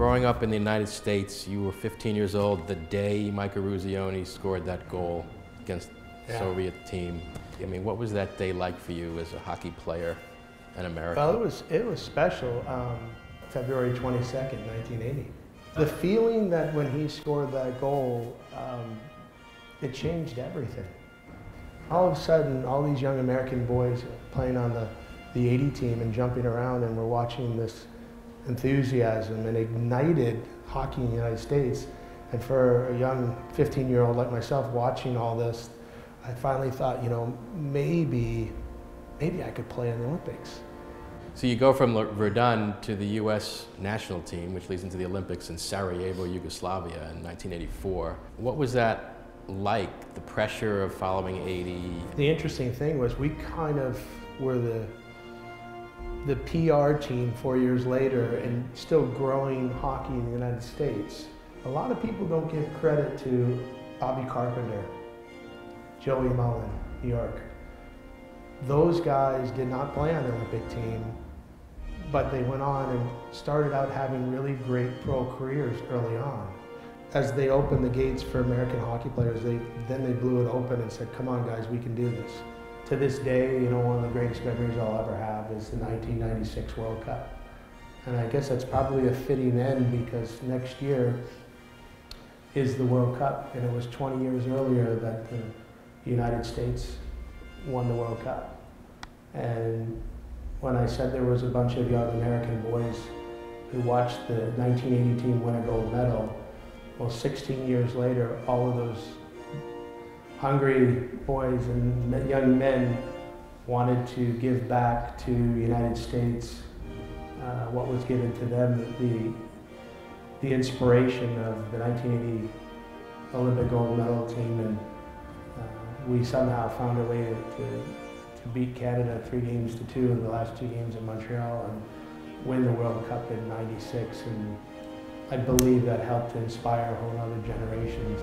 Growing up in the United States, you were 15 years old the day Mike Eruzione scored that goal against the Yeah. Soviet team. I mean, what was that day like for you as a hockey player in America? Well, it was it was special. Um, February 22nd, 1980. The feeling that when he scored that goal, um, it changed everything. All of a sudden, all these young American boys playing on the, the 80 team and jumping around, and we're watching this enthusiasm and ignited hockey in the United States. And for a young 15 year old like myself watching all this, I finally thought, you know, maybe, maybe I could play in the Olympics. So you go from Verdun to the U.S. national team, which leads into the Olympics in Sarajevo, Yugoslavia in 1984. What was that like, the pressure of following 80? The interesting thing was we kind of were the the PR team four years later and still growing hockey in the United States. A lot of people don't give credit to Bobby Carpenter, Joey Mullen, New York. Those guys did not play on the Olympic team, but they went on and started out having really great pro careers early on. As they opened the gates for American hockey players, they, then they blew it open and said, come on guys, we can do this. To this day, you know, one of the greatest memories I'll ever have is the 1996 World Cup. And I guess that's probably a fitting end because next year is the World Cup, and it was 20 years earlier that the United States won the World Cup. And when I said there was a bunch of young American boys who watched the 1980 team win a gold medal, well, 16 years later, all of those hungry boys and young men wanted to give back to the United States uh, what was given to them, the, the inspiration of the 1980 Olympic gold medal team. And uh, we somehow found a way to, to beat Canada three games to two in the last two games in Montreal and win the World Cup in 96. And I believe that helped to inspire a whole other generations.